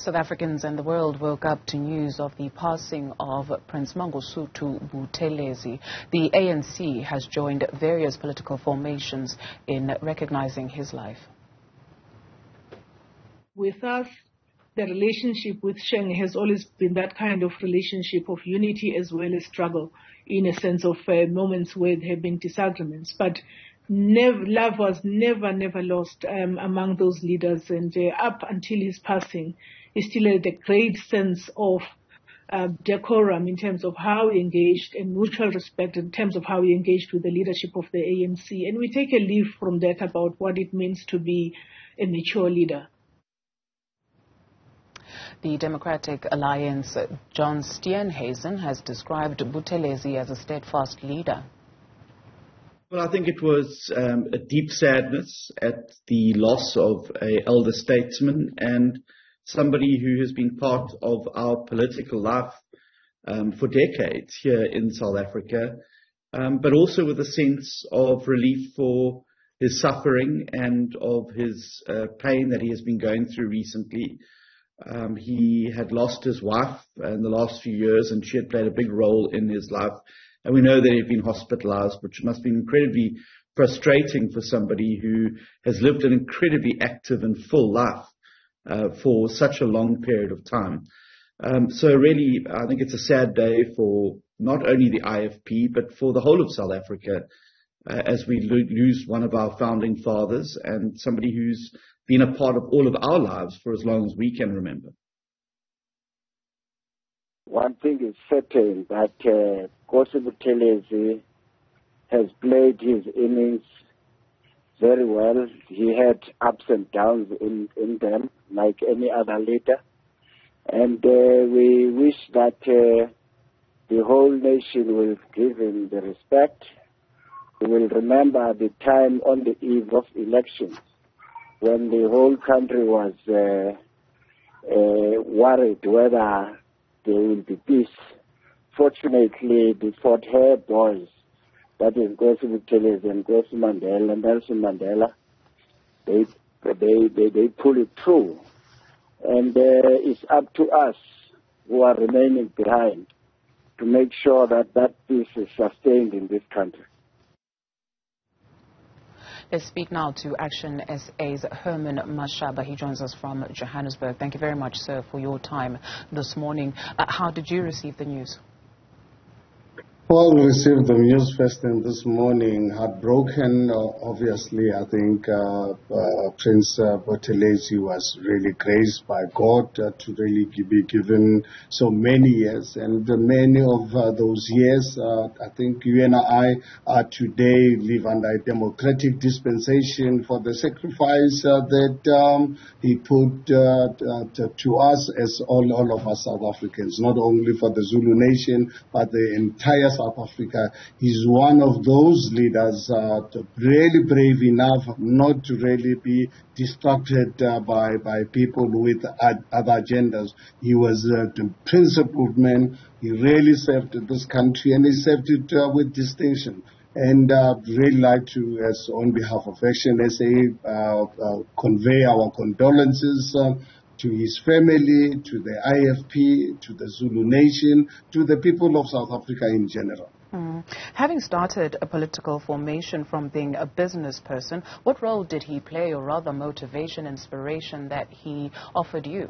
South Africans and the world woke up to news of the passing of Prince Mangosuthu Buthelezi. The ANC has joined various political formations in recognizing his life. With us, the relationship with Shenge has always been that kind of relationship of unity as well as struggle in a sense of uh, moments where there have been disagreements. But never, love was never, never lost um, among those leaders. And uh, up until his passing, he still had a great sense of uh, decorum in terms of how he engaged and mutual respect in terms of how he engaged with the leadership of the ANC. And we take a leaf from that about what it means to be a mature leader. The Democratic Alliance, John Steenhuisen, has described Buthelezi as a steadfast leader. Well, I think it was um, a deep sadness at the loss of an elder statesman and somebody who has been part of our political life um, for decades here in South Africa, um, but also with a sense of relief for his suffering and of his uh, pain that he has been going through recently. Um, he had lost his wife in the last few years, and she had played a big role in his life. And we know that he had been hospitalized, which must been incredibly frustrating for somebody who has lived an incredibly active and full life uh, for such a long period of time. Um, so really, I think it's a sad day for not only the IFP, but for the whole of South Africa, uh, as we lo- lose one of our founding fathers and somebody who's been a part of all of our lives for as long as we can remember. One thing is certain that uh, Buthelezi has played his innings very well. He had ups and downs in, in them, like any other leader. And uh, we wish that uh, the whole nation will give him the respect. We will remember the time on the eve of elections when the whole country was uh, uh, worried whether there will be peace. Fortunately, the Fort Hare boys, that is Nkosi Buthelezi and Nkosi Mandela and Nelson Mandela, they, they, they, they pull it through. And uh, it's up to us who are remaining behind to make sure that that peace is sustained in this country. Let's speak now to Action SA's Herman Mashaba. He joins us from Johannesburg. Thank you very much, sir, for your time this morning. Uh, how did you receive the news? We received the news first thing this morning, heartbroken. Uh, obviously, I think uh, uh, Prince uh, Buthelezi was really graced by God uh, to really be given so many years. And many of uh, those years, uh, I think you and I are today live under a democratic dispensation for the sacrifice that um, he put to us as all, all of us South Africans, not only for the Zulu nation, but the entire South Africa. He's one of those leaders uh, really brave enough not to really be distracted uh, by, by people with ad- other agendas. He was uh, the principled man. He really served this country and he served it uh, with distinction. And uh, really like to, as on behalf of Action SA, uh, uh, convey our condolences uh, to his family, to the IFP, to the Zulu nation, to the people of South Africa in general. Mm. Having started a political formation from being a business person, what role did he play, or rather motivation, inspiration that he offered you?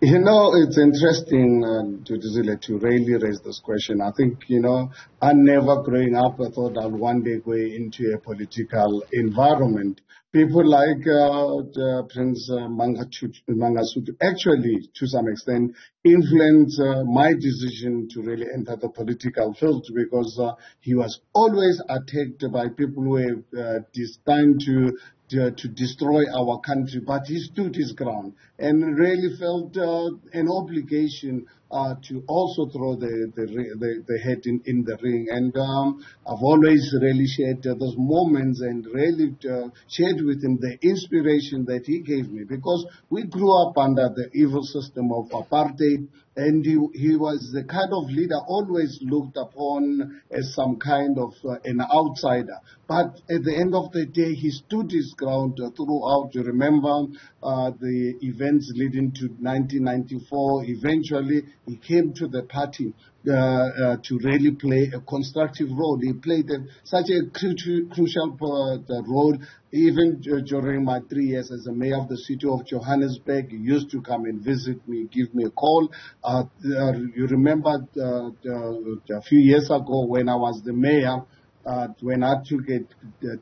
You know, it's interesting uh, to, to really raise this question. I think, you know, I never growing up, I thought I'd one day go into a political environment. People like uh, Prince uh, Mangosuthu actually, to some extent, influenced uh, my decision to really enter the political field because uh, he was always attacked by people who were uh, destined to to, to, destroy our country, but he stood his ground and really felt uh, an obligation uh, to also throw the the, the, the head in, in the ring. And um, I've always really shared uh, those moments and really uh, shared with him the inspiration that he gave me because we grew up under the evil system of apartheid and he, he was the kind of leader always looked upon as some kind of uh, an outsider. But at the end of the day, he stood his ground uh, throughout. You remember uh, the events leading to 1994. Eventually, he came to the party uh, uh, to really play a constructive role. He played a, such a cru- crucial uh, role even during my three years as a mayor of the city of Johannesburg. He used to come and visit me, give me a call. Uh, you remember a few years ago when I was the mayor, uh, when I took a,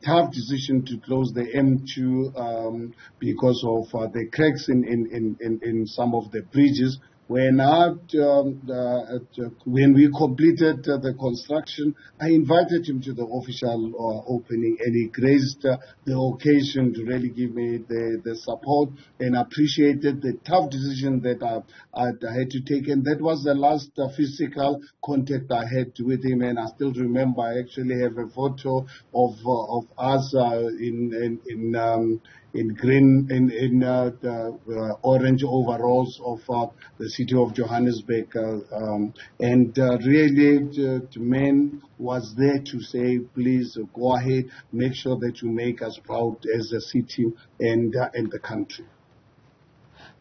tough decision to close the M2 um, because of uh, the cracks in, in, in, in, some of the bridges. When, I, um, uh, when we completed uh, the construction, I invited him to the official uh, opening and he graced uh, the occasion to really give me the, the support and appreciated the tough decision that I, I, had to take. And that was the last physical contact I had with him. And I still remember, I actually have a photo of, of us in, in, in um, in green, in, in uh, the uh, orange overalls of uh, the city of Johannesburg. Um, and really, the, the man was there to say, please go ahead, make sure that you make us proud as a city and, and the country.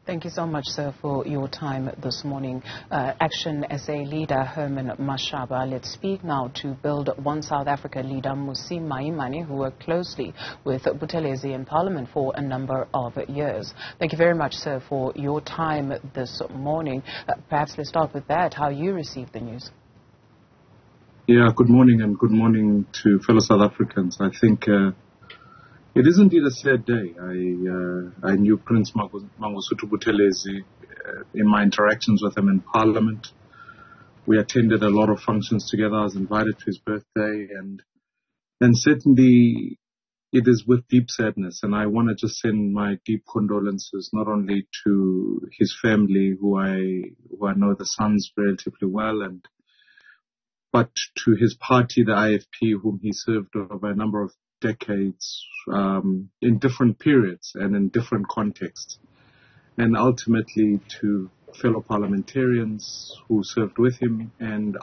Thank you so much, sir, for your time this morning. Uh, Action SA leader Herman Mashaba. Let's speak now to build One South Africa leader Mmusi Maimane, who worked closely with Buthelezi in Parliament for a number of years. Thank you very much, sir, for your time this morning. Uh, perhaps let's start with that, how you received the news. Yeah, good morning and good morning to fellow South Africans. I think uh, it is indeed a sad day. I uh, I knew Prince Mangosuthu Buthelezi uh, in my interactions with him in Parliament. We attended a lot of functions together. I was invited to his birthday, and and certainly it is with deep sadness. And I want to just send my deep condolences not only to his family, who I who I know the sons relatively well, and but to his party, the IFP, whom he served over a number of decades um, in different periods and in different contexts, and ultimately to fellow parliamentarians who served with him, and,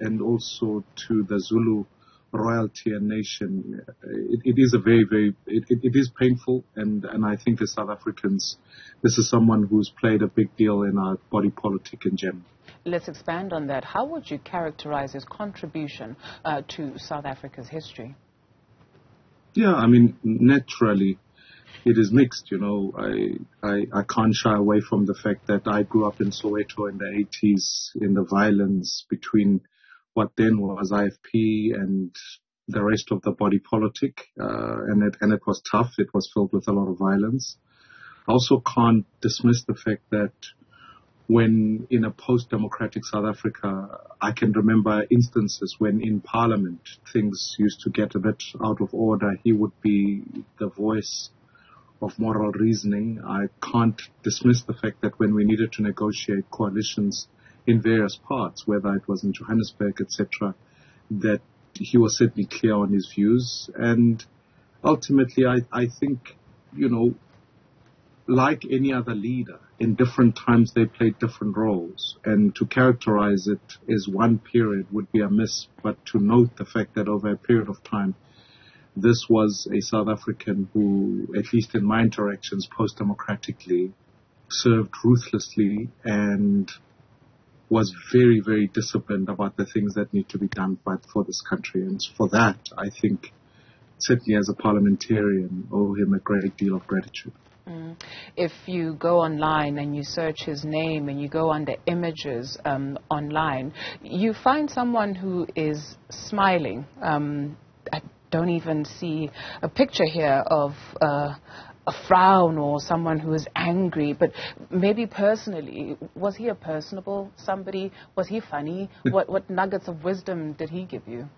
and also to the Zulu royalty and nation. It, it is a very, very, it, it, it is painful, and, and I think the South Africans, this is someone who's played a big deal in our body politic in general. Let's expand on that. How would you characterize his contribution uh, to South Africa's history? Yeah, I mean, naturally, it is mixed. You know, I, I I can't shy away from the fact that I grew up in Soweto in the 80s in the violence between what then was IFP and the rest of the body politic, uh, and it and it was tough. It was filled with a lot of violence. I also can't dismiss the fact that when in a post-democratic South Africa, I can remember instances when in parliament things used to get a bit out of order. He would be the voice of moral reasoning. I can't dismiss the fact that when we needed to negotiate coalitions in various parts, whether it was in Johannesburg, etc., that he was certainly clear on his views. And ultimately, I, I think, you know, like any other leader, in different times they played different roles. And to characterize it as one period would be a miss, but to note the fact that over a period of time, this was a South African who, at least in my interactions post-democratically, served ruthlessly and was very, very disciplined about the things that need to be done for this country. And for that, I think, certainly as a parliamentarian, owe him a great deal of gratitude. Mm. If you go online and you search his name and you go under images um, online, you find someone who is smiling. Um, I don't even see a picture here of. Uh, a frown or someone who is angry, but maybe personally, was he a personable somebody? Was he funny? what, what nuggets of wisdom did he give you?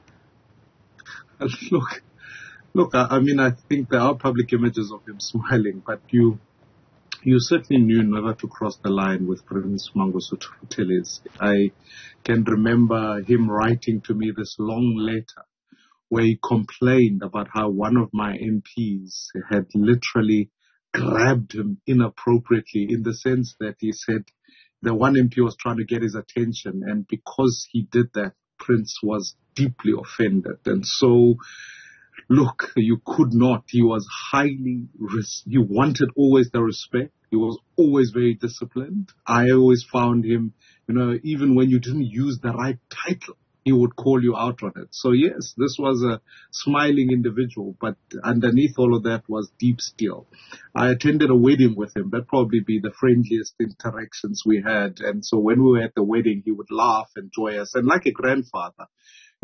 Look, Look, I, I mean, I think there are public images of him smiling, but you you certainly knew never to cross the line with Prince Mangosuthu Buthelezi. I can remember him writing to me this long letter where he complained about how one of my MPs had literally grabbed him inappropriately in the sense that he said the one MP was trying to get his attention and because he did that, Prince was deeply offended. And so look, you could not. He was highly, res- he wanted always the respect. He was always very disciplined. I always found him, you know, even when you didn't use the right title, he would call you out on it. So yes, this was a smiling individual, but underneath all of that was deep steel. I attended a wedding with him. That'd probably be the friendliest interactions we had. And so when we were at the wedding, he would laugh and joy us. And like a grandfather,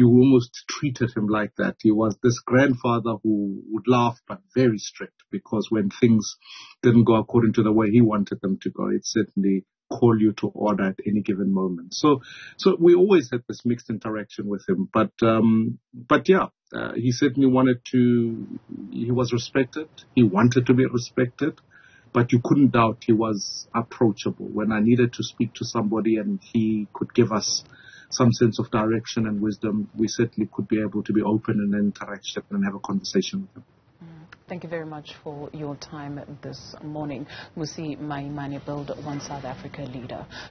you almost treated him like that. He was this grandfather who would laugh but very strict because when things didn't go according to the way he wanted them to go, it certainly call you to order at any given moment. So, so we always had this mixed interaction with him. But, um, but yeah, uh, he certainly wanted to. He was respected. He wanted to be respected. But you couldn't doubt he was approachable. When I needed to speak to somebody and he could give us some sense of direction and wisdom, we certainly could be able to be open in interaction and have a conversation with them. Mm. Thank you very much for your time this morning. Mmusi Maimane, Build One South Africa leader.